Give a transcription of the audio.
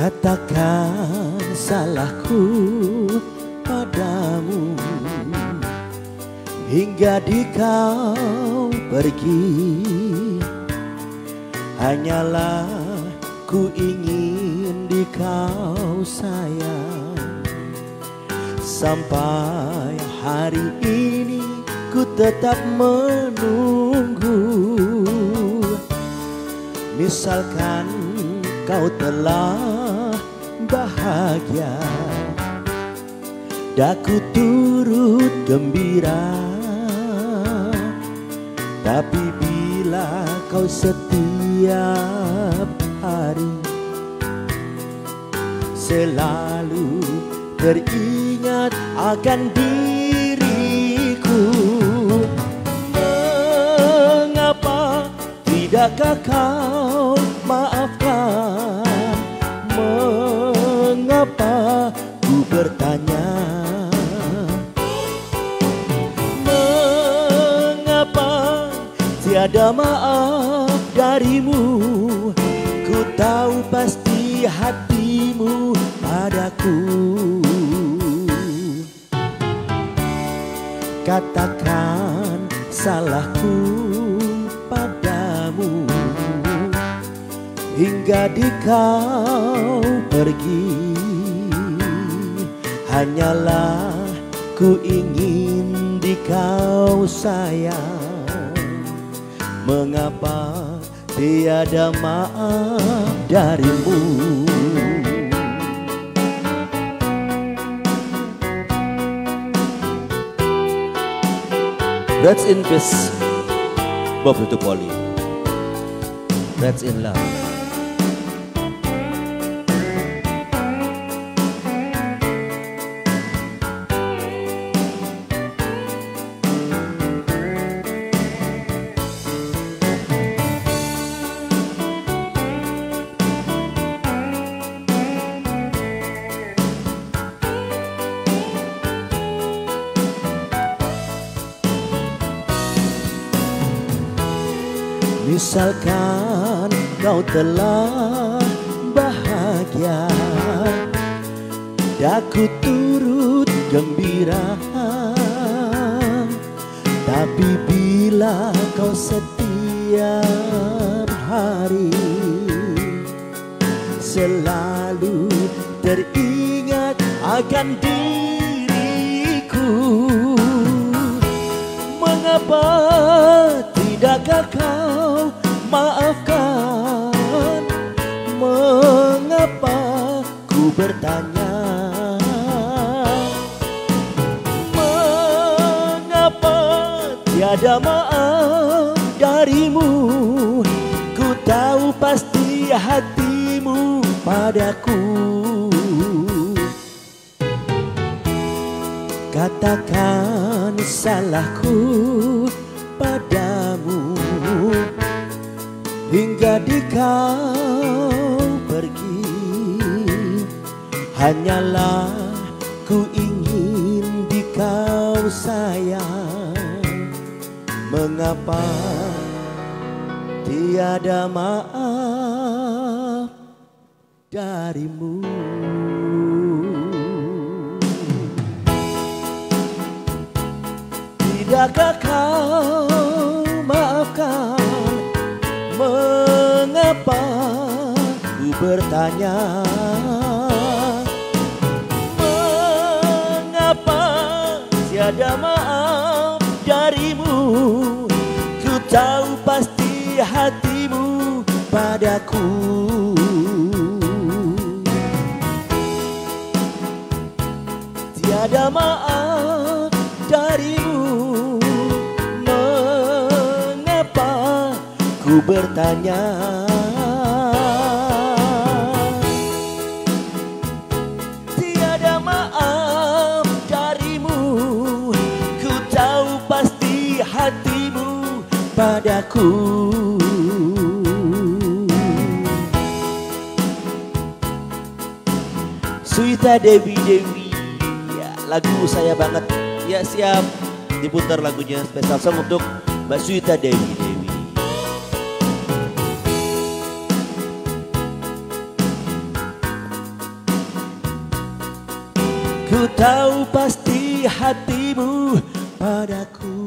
Katakan salahku padamu Hingga di kau pergi. Hanyalah ku ingin di kau sayang. Sampai hari ini ku tetap menunggu. Misalkan kau telah bahagia. Daku turut gembira. Tapi bila kau setiap hari Selalu teringat akan diriku Mengapa tidakkah kau maafkan Mengapa ku bertanya? Mengapa tiada maaf darimu? Ku tahu pasti hatimu padaku. Katakan salahku padamu. Hingga di kau pergi Hanyalah ku ingin di kau sayang. Mengapa tiada maaf darimu? That's in peace Bob Tutupoli That's in love Misalkan kau telah bahagia Daku turut gembira. Tapi bila kau setiap hari Selalu teringat akan diriku Mengapa tidakkah kau maafkan. Mengapa ku bertanya? Mengapa tiada maaf darimu? Ku tahu pasti hatimu padaku. Katakan salahku padamu Hingga di kau pergi. Hanyalah ku ingin di kau sayang. Mengapa tiada maaf darimu? Tidakkah kau bertanya Mengapa tiada maaf darimu? Ku tahu pasti hatimu padaku. Tiada maaf darimu. Mengapa ku bertanya aku. Suita Dewi Dewi ya, Lagu saya banget. Ya siap Diputar lagunya spesial song untuk Mbak Suita Dewi Dewi. Ku tahu pasti hatimu padaku.